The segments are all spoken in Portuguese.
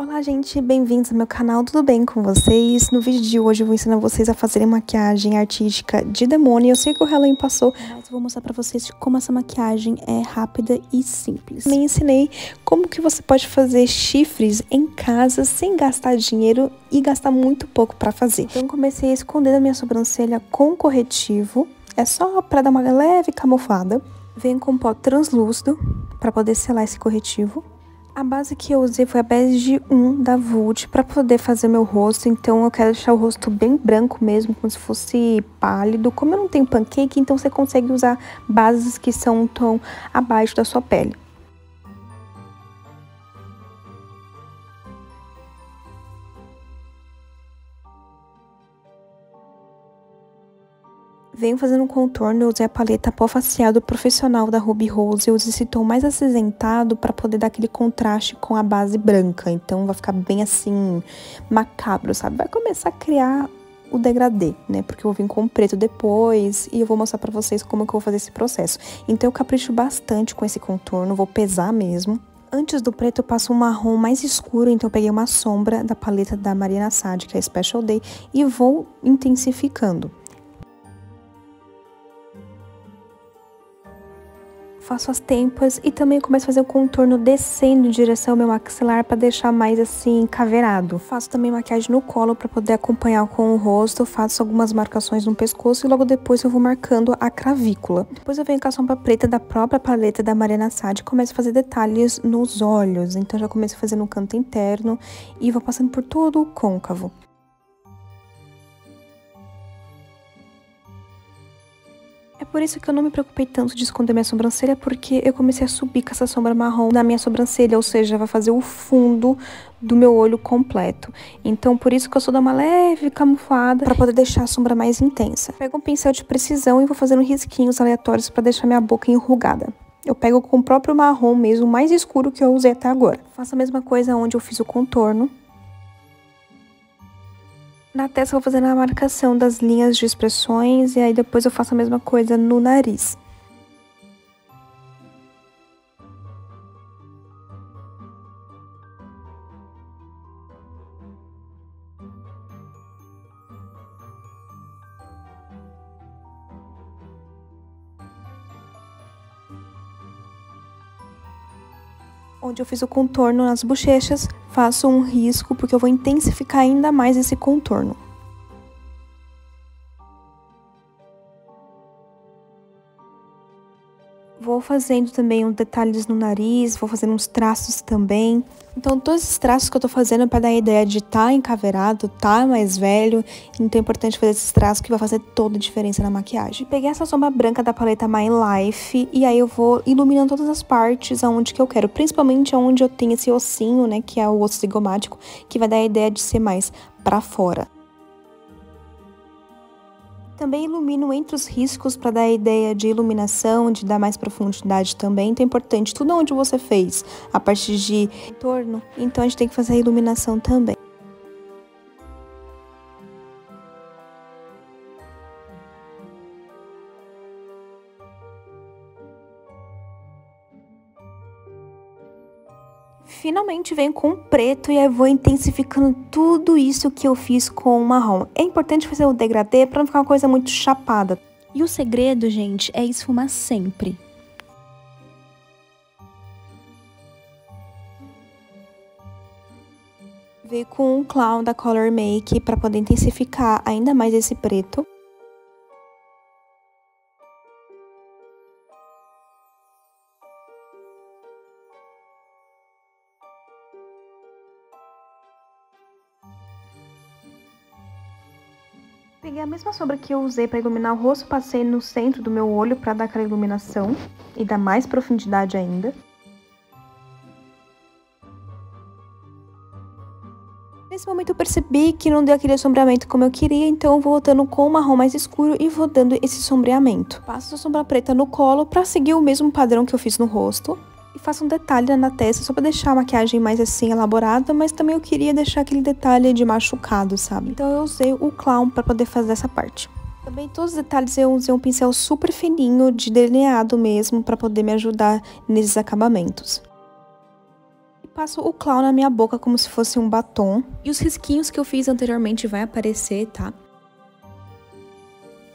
Olá gente, bem-vindos ao meu canal, tudo bem com vocês? No vídeo de hoje eu vou ensinar vocês a fazerem maquiagem artística de demônio. Eu sei que o Halloween passou, mas eu vou mostrar pra vocês como essa maquiagem é rápida e simples. Também ensinei como que você pode fazer chifres em casa sem gastar dinheiro e gastar muito pouco pra fazer. Então comecei a esconder a minha sobrancelha com corretivo, é só pra dar uma leve camuflada. Venho com pó translúcido para poder selar esse corretivo. A base que eu usei foi a bege 1 da Vult para poder fazer meu rosto, então eu quero deixar o rosto bem branco mesmo, como se fosse pálido. Como eu não tenho pancake, então você consegue usar bases que são um tom abaixo da sua pele. Venho fazendo um contorno, eu usei a paleta pó facial profissional da Ruby Rose. Eu usei esse tom mais acinzentado para poder dar aquele contraste com a base branca. Então vai ficar bem assim, macabro, sabe? Vai começar a criar o degradê, né? Porque eu vou vir com preto depois e eu vou mostrar pra vocês como que eu vou fazer esse processo. Então eu capricho bastante com esse contorno, vou pesar mesmo. Antes do preto eu passo um marrom mais escuro, então eu peguei uma sombra da paleta da Mariana Sade, que é Special Day, e vou intensificando. Faço as tempas e também começo a fazer o contorno descendo em direção ao meu maxilar para deixar mais assim caveirado. Faço também maquiagem no colo para poder acompanhar com o rosto, faço algumas marcações no pescoço e logo depois eu vou marcando a cravícula. Depois eu venho com a sombra preta da própria paleta da Mariana Sade e começo a fazer detalhes nos olhos. Então já começo a fazer no canto interno e vou passando por todo o côncavo. Por isso que eu não me preocupei tanto de esconder minha sobrancelha, porque eu comecei a subir com essa sombra marrom na minha sobrancelha, ou seja, vai fazer o fundo do meu olho completo. Então, por isso que eu sou dar uma leve camuflada para poder deixar a sombra mais intensa. Pego um pincel de precisão e vou fazendo risquinhos aleatórios para deixar minha boca enrugada. Eu pego com o próprio marrom mesmo, mais escuro que eu usei até agora. Faço a mesma coisa onde eu fiz o contorno. Na testa eu vou fazendo a marcação das linhas de expressões e aí depois eu faço a mesma coisa no nariz. Onde eu fiz o contorno nas bochechas, faço um risco porque eu vou intensificar ainda mais esse contorno. Vou fazendo também uns detalhes no nariz, vou fazendo uns traços também. Então, todos esses traços que eu tô fazendo é pra dar a ideia de tá encaveirado, tá mais velho. Então, é importante fazer esses traços que vai fazer toda a diferença na maquiagem. Peguei essa sombra branca da paleta My Life e aí eu vou iluminando todas as partes aonde que eu quero. Principalmente aonde eu tenho esse ossinho, né, que é o osso zigomático, que vai dar a ideia de ser mais pra fora. Também ilumino entre os riscos para dar a ideia de iluminação, de dar mais profundidade também. Então é importante, tudo onde você fez a partir de torno, então a gente tem que fazer a iluminação também. Finalmente venho com o preto e aí vou intensificando tudo isso que eu fiz com o marrom. É importante fazer o degradê para não ficar uma coisa muito chapada. E o segredo, gente, é esfumar sempre. Veio com um clown da Color Make para poder intensificar ainda mais esse preto. Peguei a mesma sombra que eu usei para iluminar o rosto, passei no centro do meu olho para dar aquela iluminação e dar mais profundidade ainda. Nesse momento eu percebi que não deu aquele sombreamento como eu queria, então eu vou voltando com o marrom mais escuro e vou dando esse sombreamento. Passo a sombra preta no colo para seguir o mesmo padrão que eu fiz no rosto. E faço um detalhe na testa só pra deixar a maquiagem mais assim elaborada, mas também eu queria deixar aquele detalhe de machucado, sabe? Então eu usei o clown pra poder fazer essa parte. Também todos os detalhes eu usei um pincel super fininho, de delineado mesmo, pra poder me ajudar nesses acabamentos passo o clown na minha boca como se fosse um batom. E os risquinhos que eu fiz anteriormente vai aparecer, tá?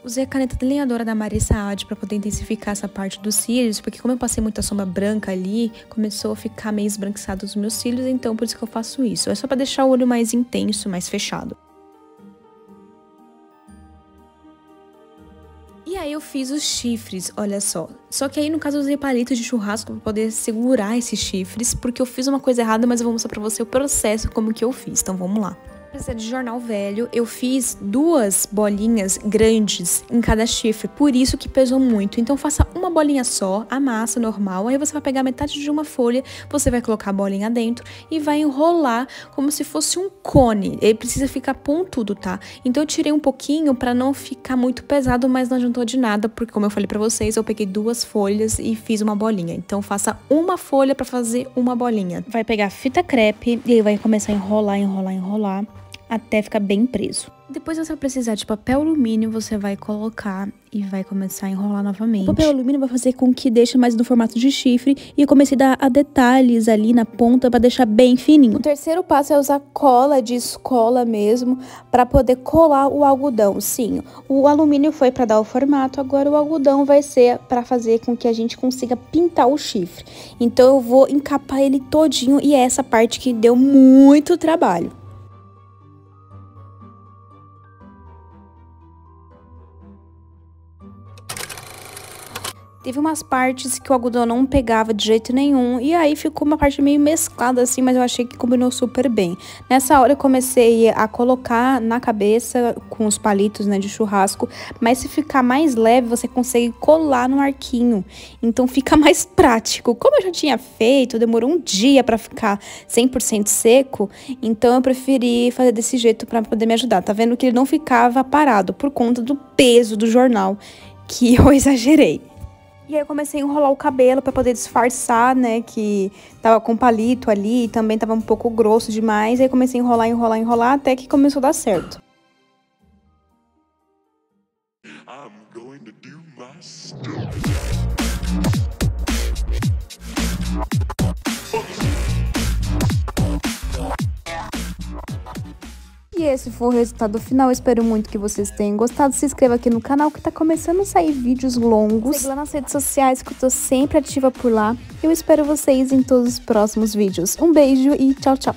Usei a caneta delineadora da Marissa Ad para poder intensificar essa parte dos cílios, porque como eu passei muita sombra branca ali, começou a ficar meio esbranquiçado os meus cílios, então por isso que eu faço isso. É só para deixar o olho mais intenso, mais fechado. E aí eu fiz os chifres, olha só. Só que aí no caso eu usei palitos de churrasco para poder segurar esses chifres, porque eu fiz uma coisa errada, mas eu vou mostrar para você o processo como que eu fiz. Então vamos lá precisa de jornal velho. Eu fiz duas bolinhas grandes em cada chifre, por isso que pesou muito. Então faça uma bolinha só, a massa normal, aí você vai pegar metade de uma folha, você vai colocar a bolinha dentro e vai enrolar como se fosse um cone. Ele precisa ficar pontudo, tá? Então eu tirei um pouquinho para não ficar muito pesado, mas não adiantou de nada, porque como eu falei para vocês, eu peguei duas folhas e fiz uma bolinha. Então faça uma folha para fazer uma bolinha. Vai pegar fita crepe e aí vai começar a enrolar, enrolar, enrolar até ficar bem preso. Depois você vai precisar de papel alumínio, você vai colocar e vai começar a enrolar novamente. O papel alumínio vai fazer com que deixe mais no formato de chifre e eu comecei a dar a detalhes ali na ponta para deixar bem fininho. O terceiro passo é usar cola de escola mesmo para poder colar o algodão. Sim, o alumínio foi para dar o formato, agora o algodão vai ser para fazer com que a gente consiga pintar o chifre. Então eu vou encapar ele todinho e é essa parte que deu muito trabalho. Teve umas partes que o algodão não pegava de jeito nenhum, e aí ficou uma parte meio mesclada assim, mas eu achei que combinou super bem. Nessa hora eu comecei a colocar na cabeça com os palitos né, de churrasco, mas se ficar mais leve, você consegue colar no arquinho, então fica mais prático. Como eu já tinha feito, demorou um dia para ficar 100% seco, então eu preferi fazer desse jeito para poder me ajudar. Tá vendo que ele não ficava parado por conta do peso do jornal, que eu exagerei. E aí eu comecei a enrolar o cabelo para poder disfarçar, né, que tava com palito ali, e também tava um pouco grosso demais. Aí comecei a enrolar, enrolar, enrolar até que começou a dar certo. I'm going to do my stuff. Esse foi o resultado final. espero muito que vocês tenham gostado. Se inscreva aqui no canal que tá começando a sair vídeos longos. Segue lá nas redes sociais que eu tô sempre ativa por lá. Eu espero vocês em todos os próximos vídeos. Um beijo e tchau, tchau.